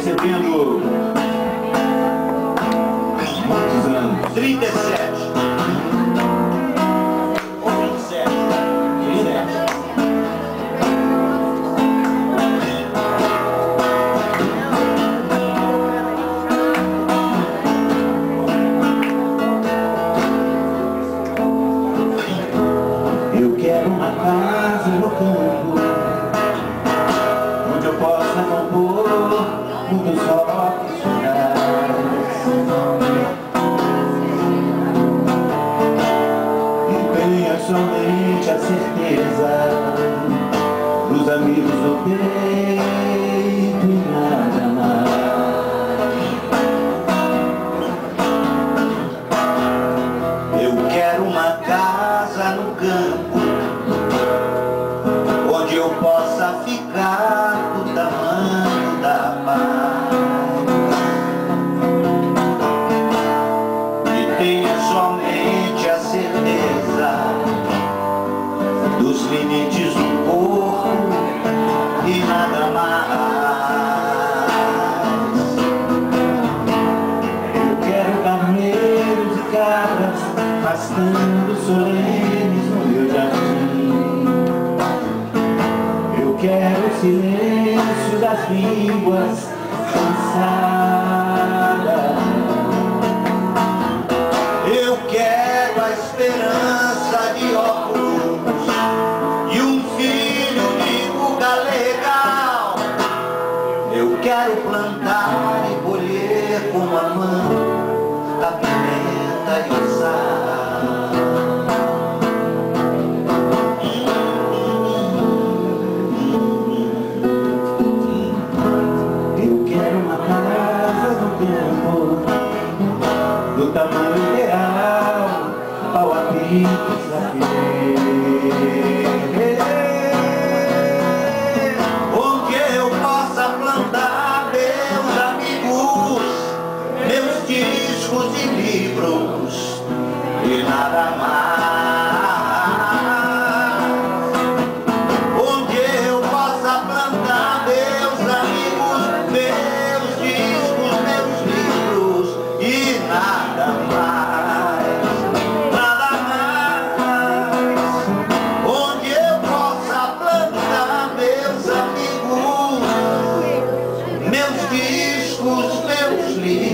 recebendo muitos anos. 37. Ou 27. 27. Eu quero uma casa no campo compor muitos rocos E tenha somente a certeza Dos amigos do e nada mais. Eu quero uma casa no campo Onde eu possa ficar limites do corpo e nada mais Eu quero carneiros e cabras pastando solenes no meu jardim. Eu quero o silêncio das línguas cansadas. Eu quero a esperança de óculos quero plantar e colher com a mão a pimenta e o sal. Eu quero uma casa no tempo, do tamanho ideal, ao apito leaving.